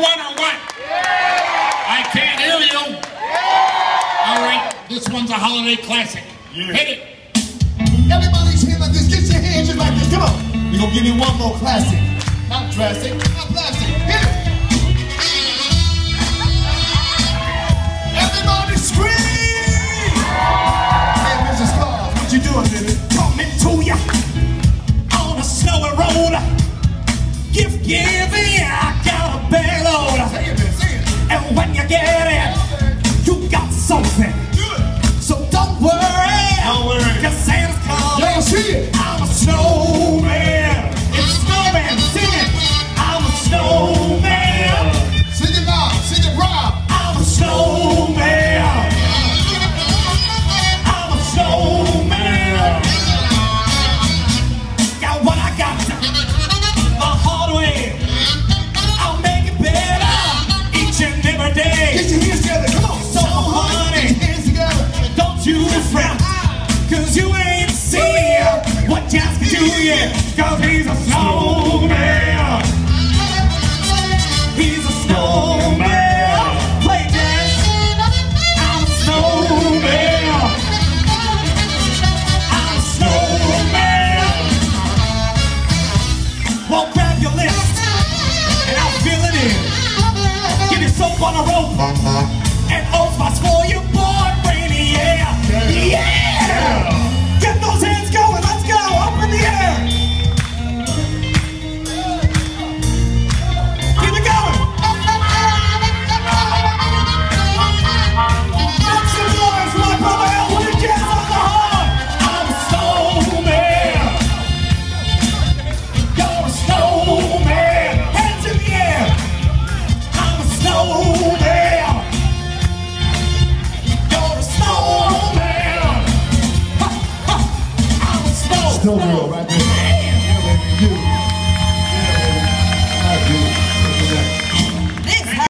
one. I can't hear you. Yeah. All right, this one's a holiday classic. Yeah. Hit it. Everybody's here like this. Get your hands just like this. Come on. We're going to give you one more classic. Not drastic, not plastic. Hit it. Everybody scream! Hey, Mrs. Claus, what you doing. Coming to ya on a snowy road. Gift, yeah. I'm a snow. on the road. Stonewall right there.